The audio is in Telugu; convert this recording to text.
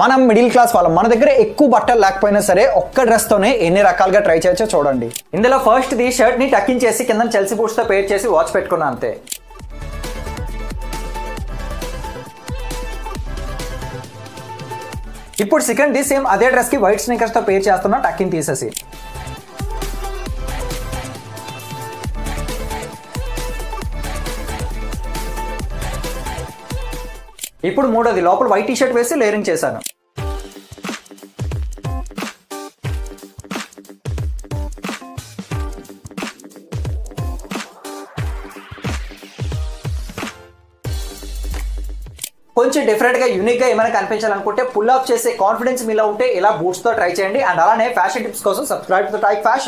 మనం మిడిల్ క్లాస్ వాళ్ళం. మన దగ్గర ఎక్కువ బట్టలు లేకపోయినా సరే ఒక్క డ్రెస్ తోనే ఎన్ని రకాలుగా ట్రై చేయొచ్చో చూడండి. ఇందులో ఫస్ట్ ది షర్ట్ని టక్కింగ్ చేసి కింద చెల్సి బూట్స్తో పేర్ చేసి వాచ్ పెట్టుకున్నా అంతే. ఇప్పుడు సెకండ్ ది సేమ్ అదే డ్రెస్కి వైట్ స్నీకర్స్తో పేర్ చేస్తున్నా టకింగ్ తీసేసి. ఇప్పుడు మూడోది లోపల వైట్ టీషర్ట్ వేసి లేరింగ్ చేశాను. కొంచెం డిఫరెంట్గా యూనిక్గా ఏమైనా కనిపించాలనుకుంటే పుల్ అప్ చేసే కాన్ఫిడెన్స్ మీలో ఉంటే ఇలా బూట్స్తో ట్రై చేయండి. అండ్ అలానే ఫ్యాషన్ టిప్స్ కోసం సబ్స్క్రైబ్ టు టైక్ ఫ్యాషన్